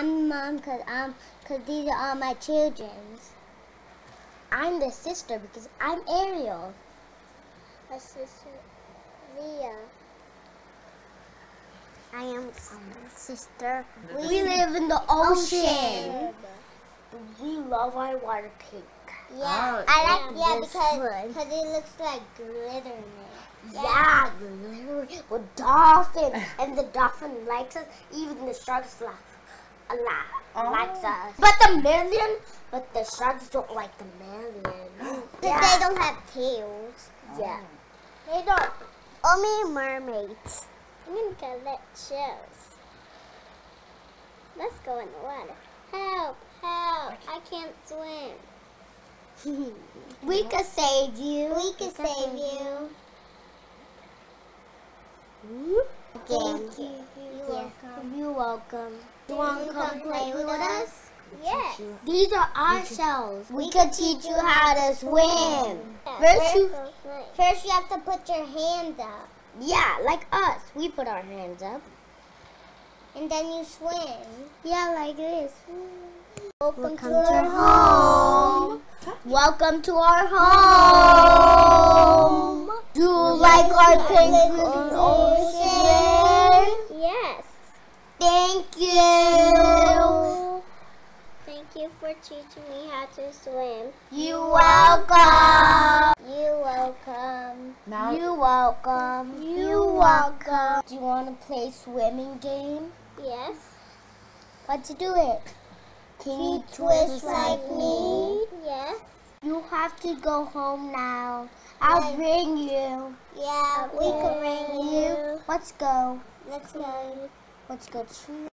I'm the mom because I'm because these are all my children's. I'm the sister because I'm Ariel. My sister, Leah. I am sister. We, We live in the ocean. Ocean. We love our water pink. Yeah, Oh, I like yeah, because because it looks like glitter in it. Yeah, with dolphin, and the dolphin likes us. Even the sharks laugh, a lot Oh. likes us. But the Minion, but the sharks don't like the Minion. Because they don't have tails. Yeah. Oh. They don't. Only mermaids. I'm gonna collect shells. Let's go in the water. Help! Help! I can't swim. we could save you. We can save you. Thank you. You're welcome. You're welcome. You You want to wanna come play with us? Yes. These are our shells. We could teach you how to swim. First you, First, you have to put your hands up, yeah, like us. We put our hands up. and then you swim. Yeah, like this. Welcome, Welcome to our home. Welcome to our home. Do you like our ocean? Yes. Thank you. Thank you for teaching me how to swim. You welcome. You're welcome. Now, You welcome. You welcome. Do you want to play swimming game? Yes. Let's do it. Can you Twist like me. Yes. You have to go home now. I'll Yes. bring you. Yeah, we can bring you. Let's go. Let's go. Let's go to